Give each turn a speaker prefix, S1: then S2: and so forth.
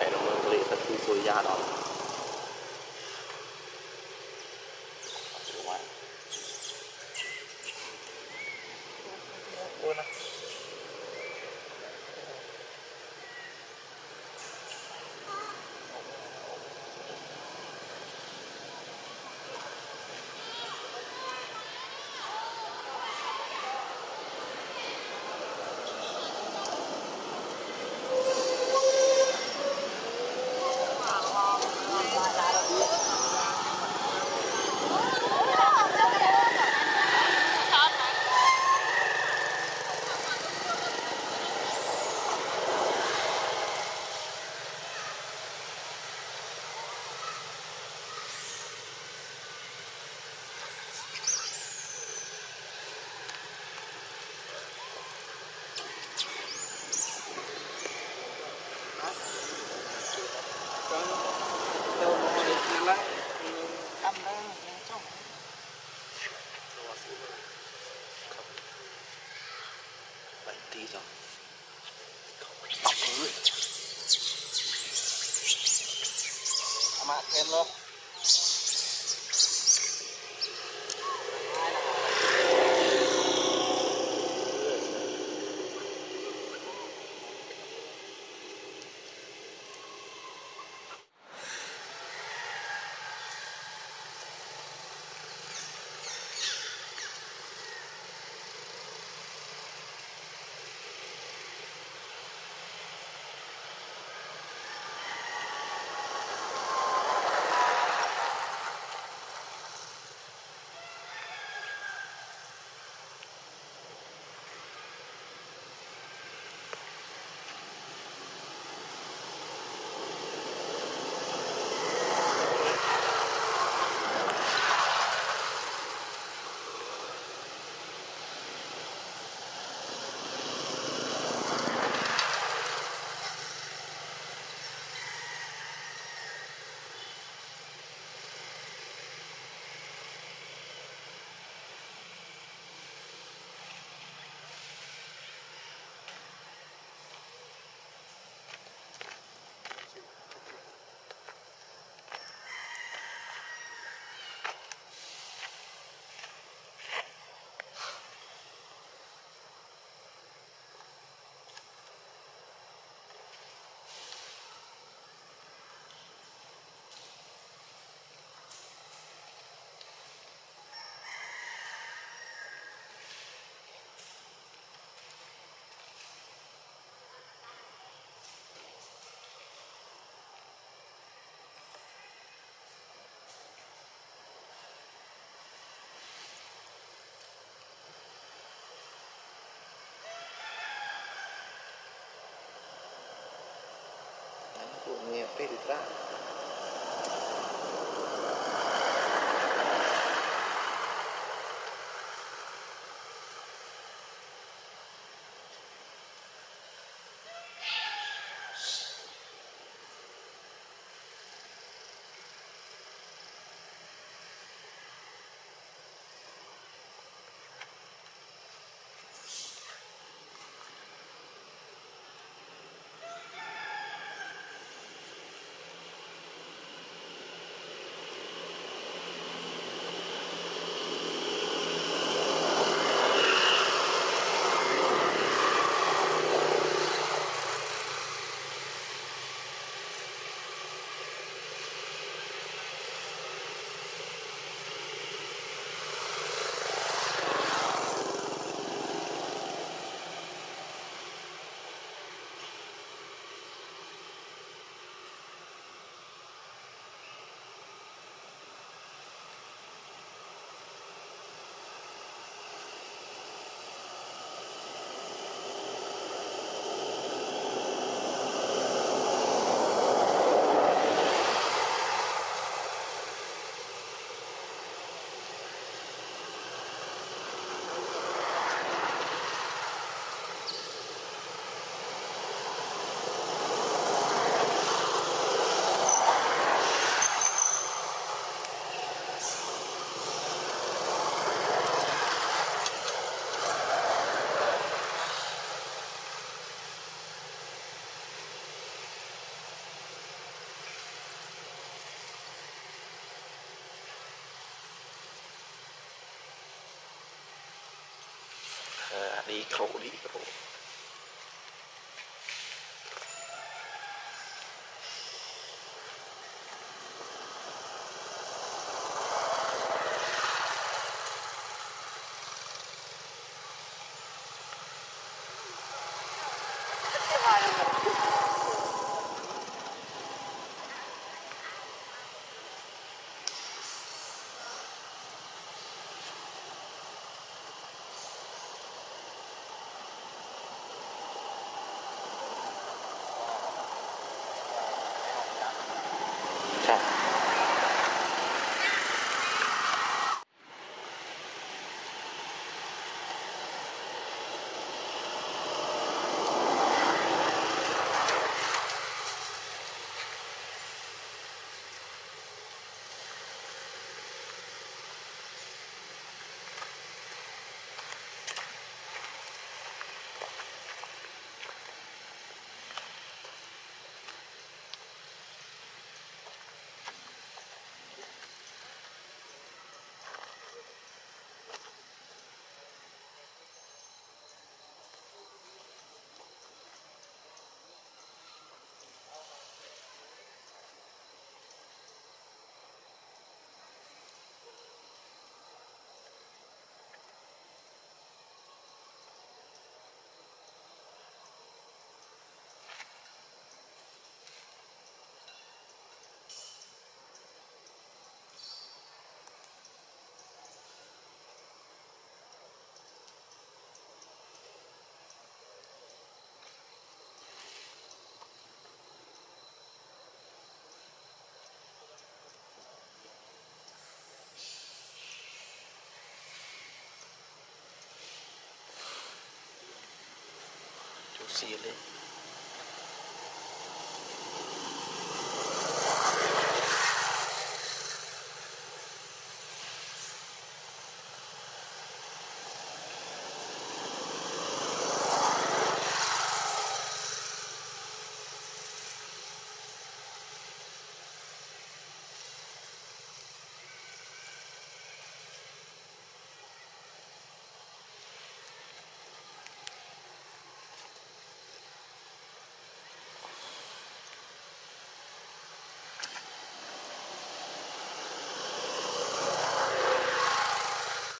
S1: ไปน้เมืองกะลีสักทีสุริยะหรอ these off. Come on, Kenlock. mio per il tram 你一口一口 see you later.